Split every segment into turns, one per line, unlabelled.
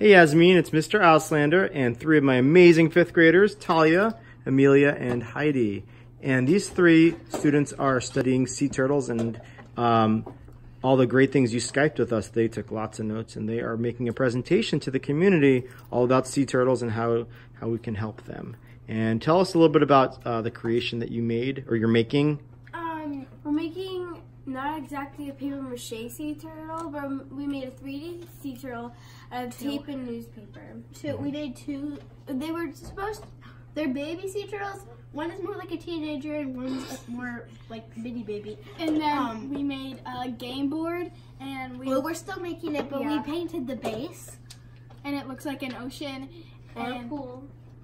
Hey Yasmeen, it's Mr. Auslander and three of my amazing fifth graders, Talia, Amelia, and Heidi. And these three students are studying sea turtles and um, all the great things you Skyped with us. They took lots of notes and they are making a presentation to the community all about sea turtles and how, how we can help them. And tell us a little bit about uh, the creation that you made or you're making.
Um, we're making not exactly a paper mache sea turtle, but we made a 3D sea turtle out of tape and newspaper.
So we made two. They were supposed. They're baby sea turtles. One is more like a teenager, and one's more like mini baby.
And then
Um,
we made a game board, and we
Well, we're still making it, but
Yeah.
we painted the base
and it looks like an ocean.
or a pool.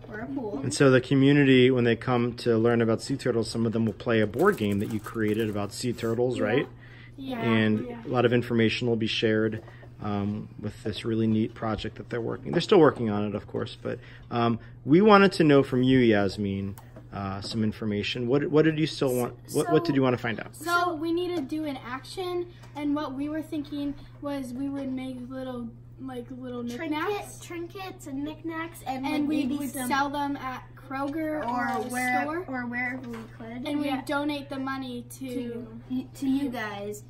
Or a pool.
And so the community, when they come to learn about sea turtles, some of them will play a board game that you created about sea turtles, right?
yeah,
and
yeah.
a lot of information will be shared um, with this really neat project that they're working. They're still working on it, of course, but um, we wanted to know from you, Yasmeen, uh, some information. What what did you still want? What, what did you want to find out?
So we need to do an action, and what we were thinking was we would make little like little
Trinkets,
knickknacks,
trinkets, and knickknacks, and,
and
like
we would
some,
sell them at Kroger or,
or where
store,
or wherever we could.
and we
Yeah.
would donate the money to.
to you, to you guys.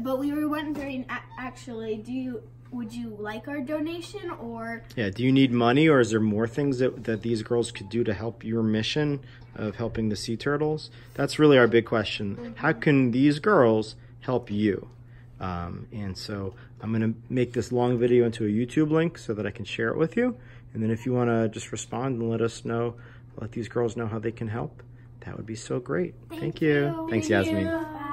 But we were wondering, actually, do you would you like our donation or
Yeah. Do you need money, or is there more things that that these girls could do to help your mission of helping the sea turtles? That's really our big question. How mm-hmm. can these girls help you? Um, and so I'm going to make this long video into a YouTube link so that I can share it with you. And then if you want to just respond and let us know, let these girls know how they can help, that would be so great. Thank, you.
you.
Thanks,
Thank
Yasmeen.
you.